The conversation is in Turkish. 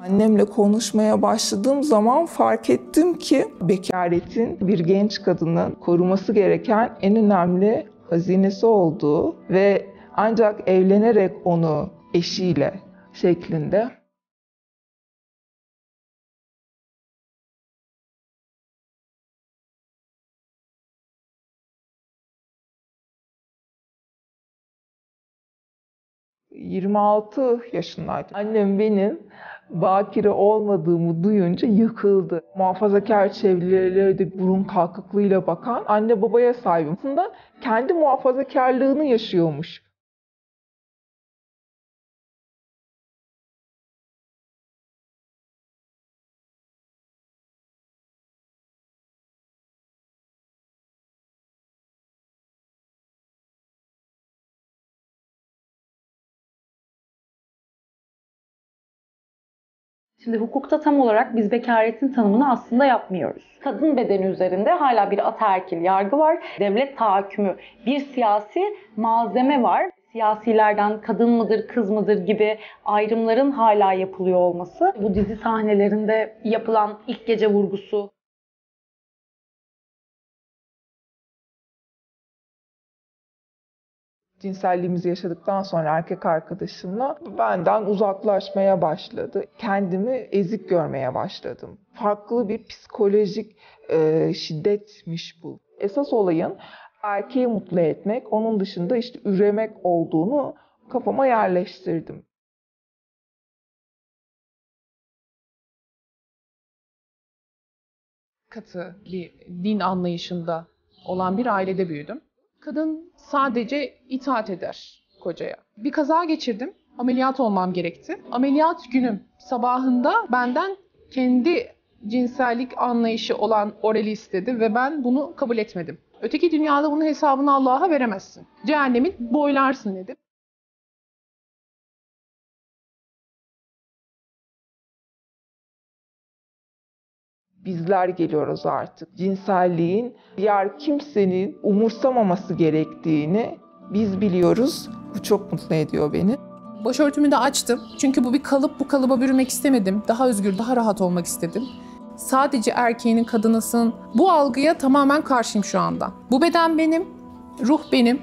Annemle konuşmaya başladığım zaman fark ettim ki bekaretin bir genç kadının koruması gereken en önemli hazinesi olduğu ve ancak evlenerek onu eşiyle şeklinde ...26 yaşındaydım. Annem benim bakire olmadığımı duyunca yıkıldı. Muhafazakar çevrelere de burun kalkıklığıyla bakan anne babaya sahibim. Aslında kendi muhafazakarlığını yaşıyormuş. Şimdi hukukta tam olarak biz bekaretin tanımını aslında yapmıyoruz. Kadın bedeni üzerinde hala bir ataerkil yargı var. Devlet tahakkümü, bir siyasi malzeme var. Siyasilerden kadın mıdır, kız mıdır gibi ayrımların hala yapılıyor olması. Bu dizi sahnelerinde yapılan ilk gece vurgusu, cinselliğimizi yaşadıktan sonra erkek arkadaşımla benden uzaklaşmaya başladı. Kendimi ezik görmeye başladım. Farklı bir psikolojik e, şiddetmiş bu. Esas olayın erkeği mutlu etmek, onun dışında işte üremek olduğunu kafama yerleştirdim. katı bir din anlayışında olan bir ailede büyüdüm. Kadın sadece itaat eder kocaya. Bir kaza geçirdim. Ameliyat olmam gerekti. Ameliyat günüm sabahında benden kendi cinsellik anlayışı olan orali istedi ve ben bunu kabul etmedim. Öteki dünyada bunun hesabını Allah'a veremezsin. Cehennemi boylarsın dedi. Bizler geliyoruz artık. Cinselliğin diğer kimsenin umursamaması gerektiğini biz biliyoruz. Bu çok mutlu ediyor beni. Başörtümü de açtım. Çünkü bu bir kalıp, bu kalıba bürümek istemedim. Daha özgür, daha rahat olmak istedim. Sadece erkeğinin kadınısın. Bu algıya tamamen karşıyım şu anda. Bu beden benim, ruh benim.